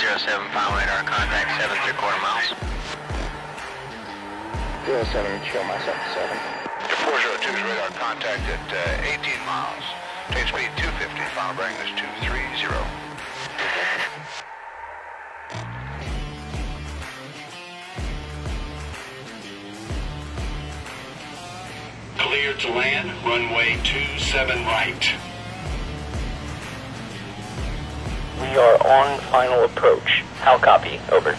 707, final radar contact 7 3 quarter miles. 07, show my 77. 402 is radar contact at uh, 18 miles. Train speed 250, final bearing is 230. Clear to land, runway 27 right. On final approach. How copy? Over.